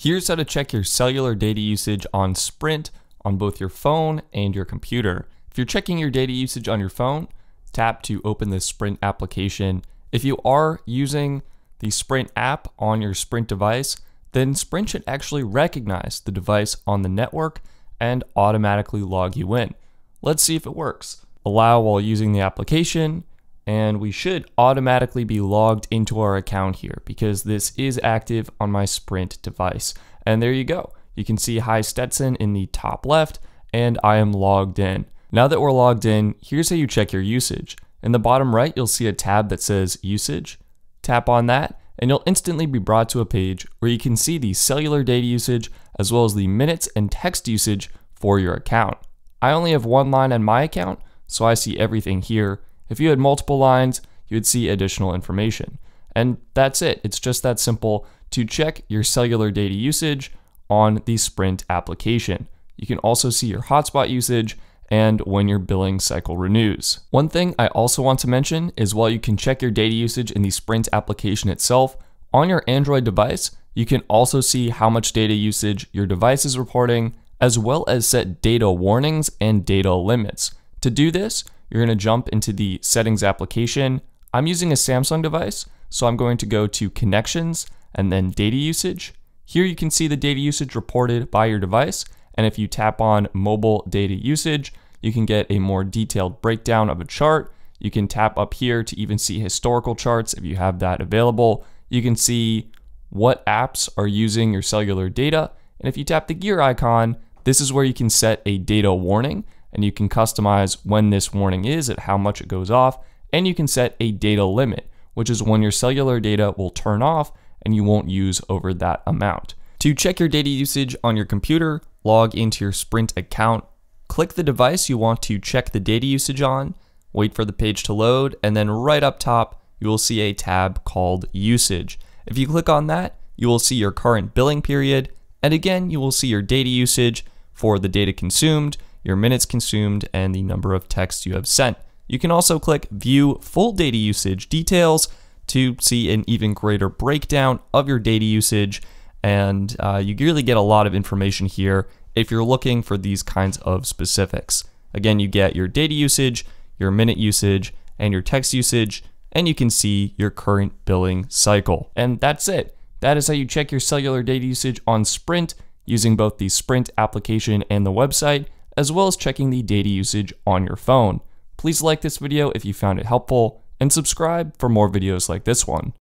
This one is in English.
Here's how to check your cellular data usage on Sprint on both your phone and your computer. If you're checking your data usage on your phone, tap to open the Sprint application. If you are using the Sprint app on your Sprint device, then Sprint should actually recognize the device on the network and automatically log you in. Let's see if it works. Allow while using the application, and we should automatically be logged into our account here because this is active on my Sprint device. And there you go. You can see Hi Stetson in the top left, and I am logged in. Now that we're logged in, here's how you check your usage. In the bottom right, you'll see a tab that says Usage. Tap on that, and you'll instantly be brought to a page where you can see the cellular data usage as well as the minutes and text usage for your account. I only have one line on my account, so I see everything here, if you had multiple lines, you would see additional information. And that's it. It's just that simple to check your cellular data usage on the Sprint application. You can also see your hotspot usage and when your billing cycle renews. One thing I also want to mention is while you can check your data usage in the Sprint application itself, on your Android device, you can also see how much data usage your device is reporting, as well as set data warnings and data limits. To do this, you're going to jump into the settings application. I'm using a Samsung device, so I'm going to go to connections and then data usage. Here you can see the data usage reported by your device. And if you tap on mobile data usage, you can get a more detailed breakdown of a chart. You can tap up here to even see historical charts if you have that available. You can see what apps are using your cellular data. And if you tap the gear icon, this is where you can set a data warning and you can customize when this warning is at how much it goes off, and you can set a data limit, which is when your cellular data will turn off and you won't use over that amount. To check your data usage on your computer, log into your Sprint account, click the device you want to check the data usage on, wait for the page to load, and then right up top, you will see a tab called Usage. If you click on that, you will see your current billing period, and again, you will see your data usage for the data consumed, your minutes consumed, and the number of texts you have sent. You can also click View Full Data Usage Details to see an even greater breakdown of your data usage. And uh, you really get a lot of information here if you're looking for these kinds of specifics. Again, you get your data usage, your minute usage, and your text usage, and you can see your current billing cycle. And that's it. That is how you check your cellular data usage on Sprint using both the Sprint application and the website as well as checking the data usage on your phone. Please like this video if you found it helpful, and subscribe for more videos like this one.